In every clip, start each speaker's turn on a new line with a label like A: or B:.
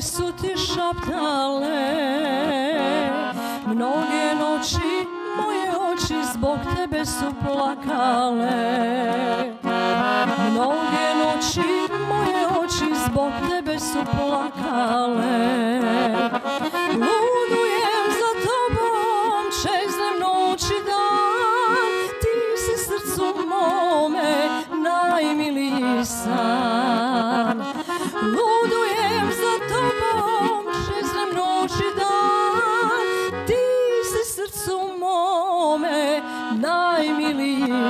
A: Su ti šaptale. Mnoge noći moje oči zbog tebe su plakale. Mnoge noći moje oči zbog tebe su plakale. Ludujem za tobom, čeznem noć i dan. Ti si srcu mome najmiliji san.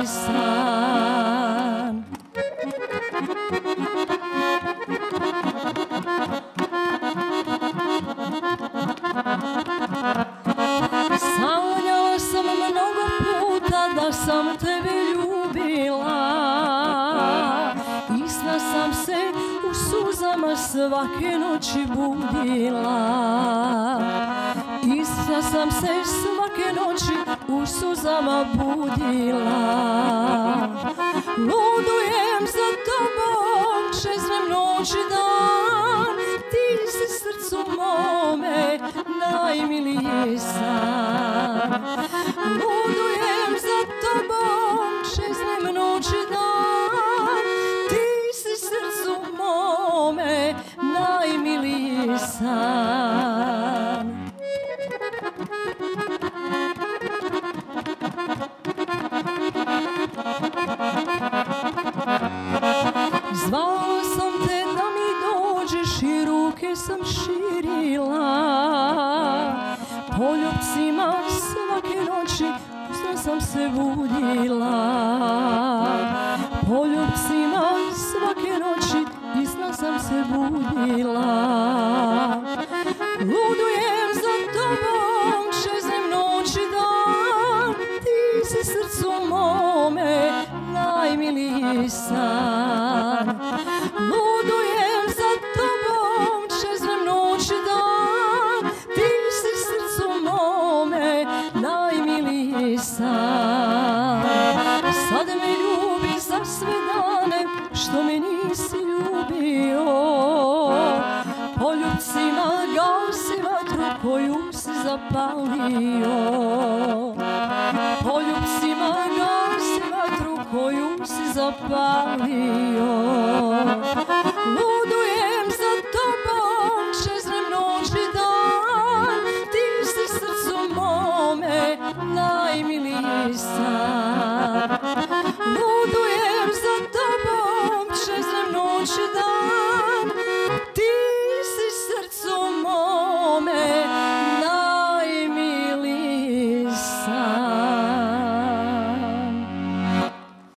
A: San. Sanjala sam mnogo puta da sam tebe svake noći budila. Isna sam se svake noći u suzama budila. Ludujem za tobom čeznem noć i dan. Ti si srcu mome najmiliji san. Ludujem za tobom čeznem noć i dan san Zvala sam te da mi dođeš i ruke sam širila. Poljubcima svake noći usna sam se budila Poljubcima svake noći isna sam se budila najmiliji san Ludujem za tobom čeznem noć dan. Ti si srcu mome najmiliji san. Sad me ljubi za sve dane što me nisi ljubio. Poljubcima gasi vatru koju si zapalio. Poljubcima gasi vatru koju zapalio. Ludujem za tobom Šezne noć i dan Ti si srcu mome Najmiliji sam. Ludujem za tobom Šezne noć i dan